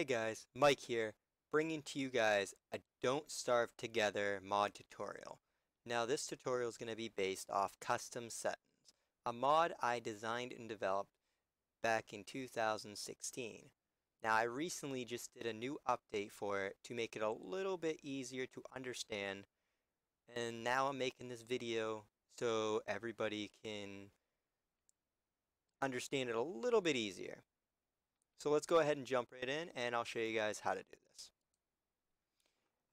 Hey guys, Mike here, bringing to you guys a Don't Starve Together mod tutorial. Now this tutorial is going to be based off Custom Settings, a mod I designed and developed back in 2016. Now I recently just did a new update for it to make it a little bit easier to understand and now I'm making this video so everybody can understand it a little bit easier. So let's go ahead and jump right in and I'll show you guys how to do this.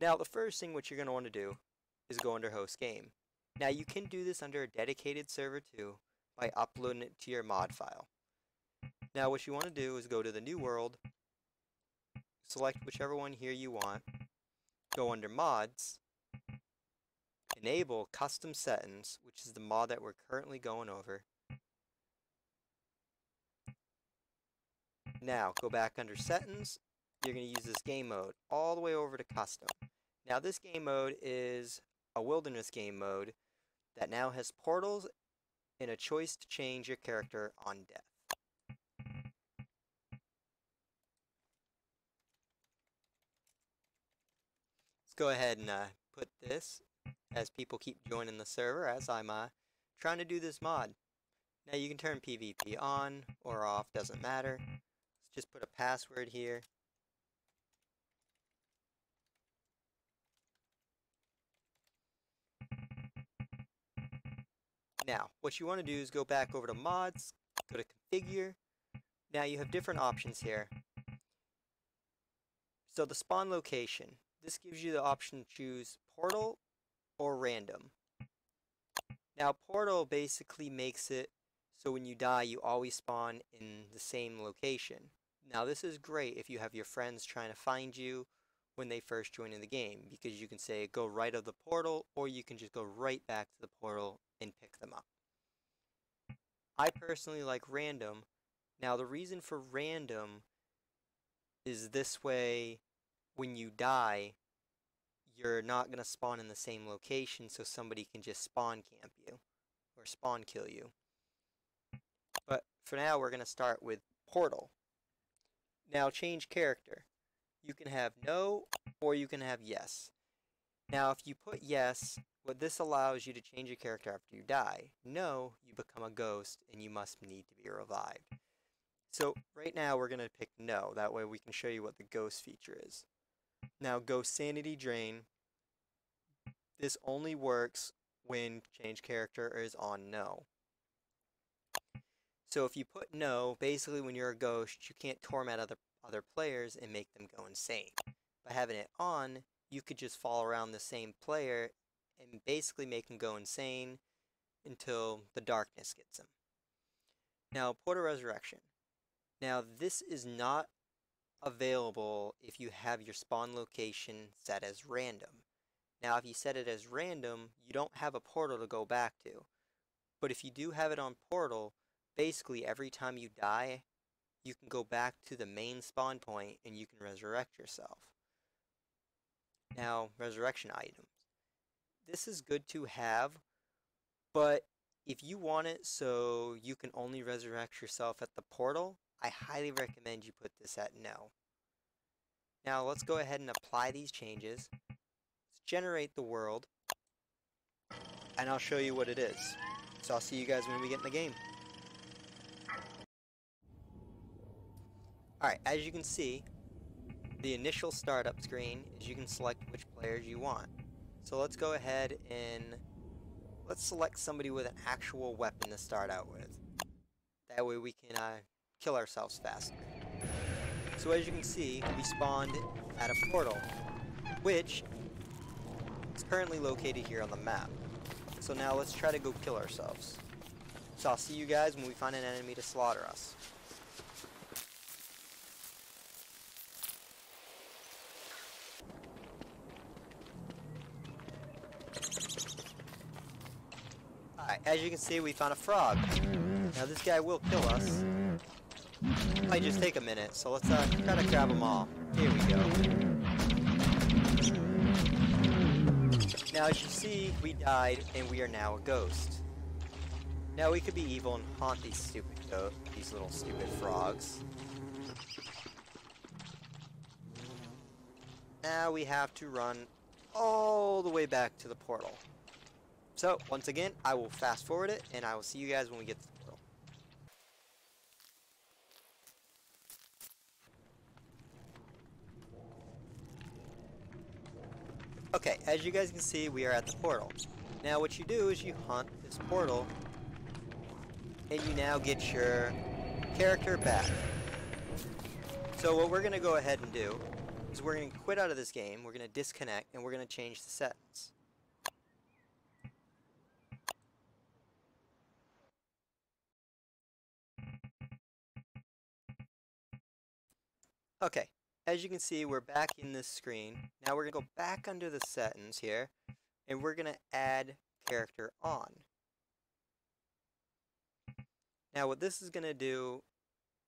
Now the first thing what you're going to want to do is go under host game. Now you can do this under a dedicated server too by uploading it to your mod file. Now what you want to do is go to the new world, select whichever one here you want, go under mods, enable custom settings, which is the mod that we're currently going over, Now, go back under settings. You're going to use this game mode all the way over to custom. Now, this game mode is a wilderness game mode that now has portals and a choice to change your character on death. Let's go ahead and uh, put this as people keep joining the server as I'm uh, trying to do this mod. Now you can turn PvP on or off, doesn't matter just put a password here. Now, what you want to do is go back over to mods, go to configure. Now you have different options here. So the spawn location, this gives you the option to choose portal or random. Now portal basically makes it so when you die you always spawn in the same location. Now this is great if you have your friends trying to find you when they first join in the game because you can say go right of the portal or you can just go right back to the portal and pick them up. I personally like random. Now the reason for random is this way when you die you're not going to spawn in the same location so somebody can just spawn camp you or spawn kill you. But for now we're going to start with portal. Now change character. You can have no or you can have yes. Now if you put yes, what this allows you to change your character after you die. No, you become a ghost and you must need to be revived. So right now we're going to pick no. That way we can show you what the ghost feature is. Now ghost sanity drain. This only works when change character is on no. So if you put no, basically when you're a ghost, you can't torment other, other players and make them go insane. By having it on, you could just follow around the same player and basically make him go insane until the darkness gets him. Now, Portal Resurrection. Now, this is not available if you have your spawn location set as random. Now, if you set it as random, you don't have a portal to go back to. But if you do have it on portal, basically every time you die, you can go back to the main spawn point and you can resurrect yourself. Now, resurrection items. This is good to have, but if you want it so you can only resurrect yourself at the portal, I highly recommend you put this at no. Now let's go ahead and apply these changes. Let's generate the world, and I'll show you what it is. So I'll see you guys when we get in the game. Alright, as you can see, the initial startup screen is you can select which players you want. So let's go ahead and let's select somebody with an actual weapon to start out with. That way we can uh, kill ourselves faster. So as you can see, we spawned at a portal, which is currently located here on the map. So now let's try to go kill ourselves. So I'll see you guys when we find an enemy to slaughter us. Alright, as you can see, we found a frog. Now this guy will kill us. Might just take a minute, so let's uh, try to grab them all. Here we go. Now as you see, we died, and we are now a ghost. Now we could be evil and haunt these stupid these little stupid frogs. now we have to run all the way back to the portal. So, once again, I will fast forward it, and I will see you guys when we get to the portal. Okay, as you guys can see, we are at the portal. Now what you do is you haunt this portal, and you now get your character back. So what we're going to go ahead and do is we're going to quit out of this game, we're going to disconnect, and we're going to change the settings. Okay, as you can see, we're back in this screen. Now we're going to go back under the settings here, and we're going to add character on. Now what this is going to do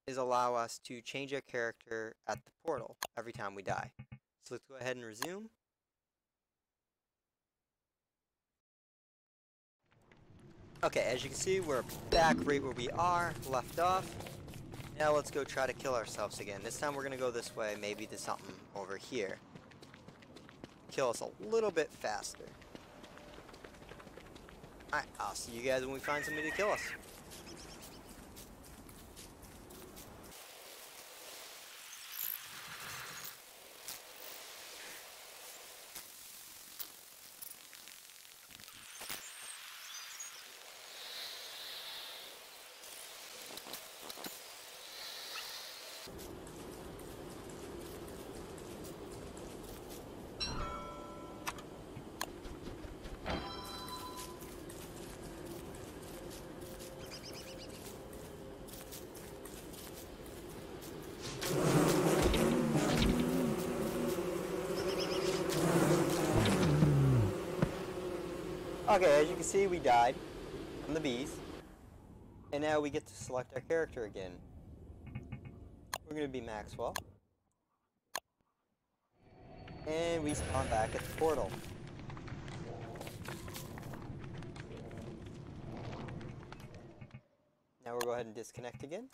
is allow us to change our character at the portal every time we die. So let's go ahead and resume. Okay, as you can see, we're back right where we are, left off. Now let's go try to kill ourselves again. This time we're going to go this way, maybe to something over here. Kill us a little bit faster. Alright, I'll see you guys when we find somebody to kill us. Okay, as you can see, we died from the bees. And now we get to select our character again. We're going to be Maxwell. And we spawn back at the portal. Now we'll go ahead and disconnect again.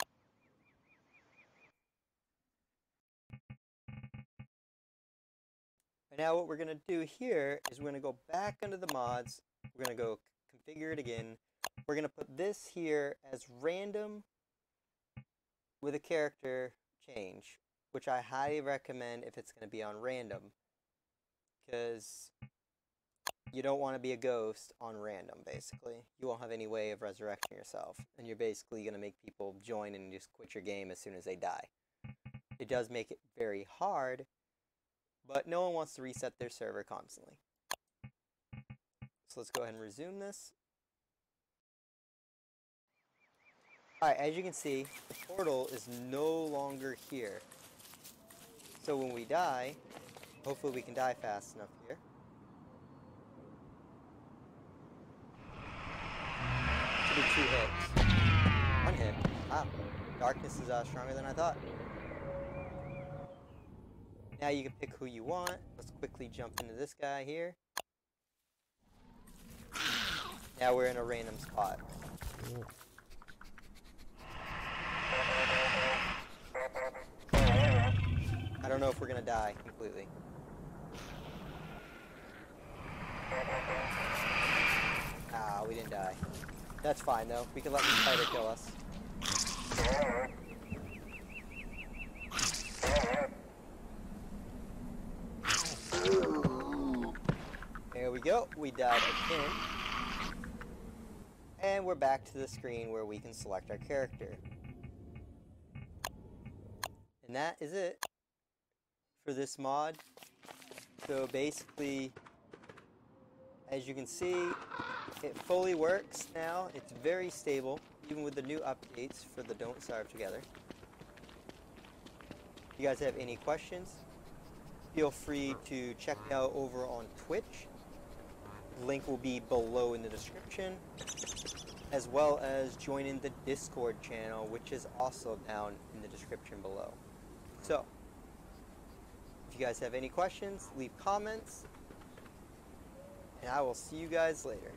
And now what we're going to do here is we're going to go back under the mods we're going to go configure it again. We're going to put this here as random with a character change, which I highly recommend if it's going to be on random. Because you don't want to be a ghost on random, basically. You won't have any way of resurrecting yourself. And you're basically going to make people join and just quit your game as soon as they die. It does make it very hard, but no one wants to reset their server constantly. So let's go ahead and resume this. Alright, as you can see, the portal is no longer here. So when we die, hopefully we can die fast enough here. Should be two hits. One hit. Wow. Darkness is uh, stronger than I thought. Now you can pick who you want. Let's quickly jump into this guy here. Now we're in a random spot. I don't know if we're gonna die completely. Ah, we didn't die. That's fine though. We can let the spider kill us. There we go. We died again. And we're back to the screen where we can select our character. And that is it for this mod. So basically, as you can see, it fully works now. It's very stable, even with the new updates for the Don't Starve Together. If you guys have any questions, feel free to check out over on Twitch. Link will be below in the description as well as joining the Discord channel, which is also down in the description below. So, if you guys have any questions, leave comments, and I will see you guys later.